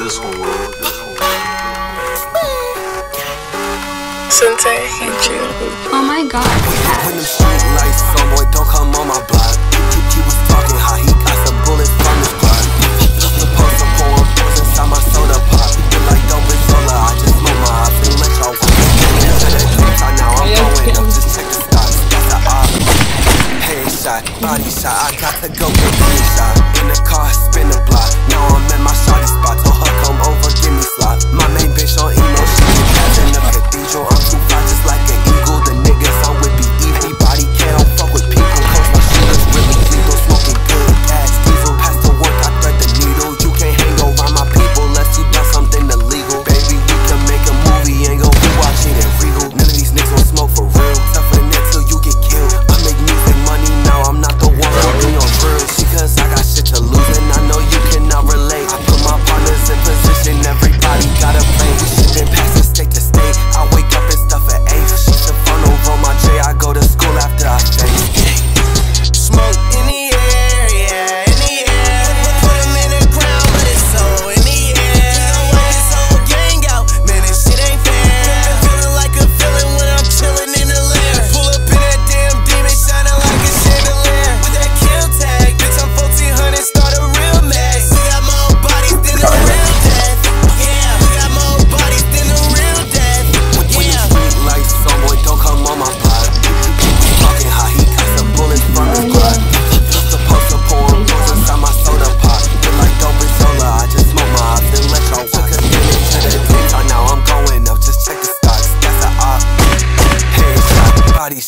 This one will. Sensei, you. Oh my god. When the street lights boy, don't come on my block. Was talking he got some bullets from his inside my soda pop. Feel like solar, I just smoke my eyes. Now I'm going up, just check the stocks. That's body shot, I got to go get shot. In the car, spin the block. Now I'm in my shot.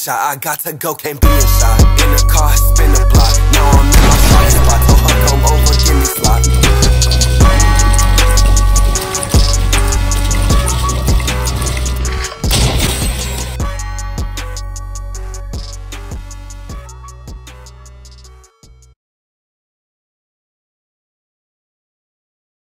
shot. I got to go, can't be inside. In the car, spin the block. Now I'm in my spot. Told her come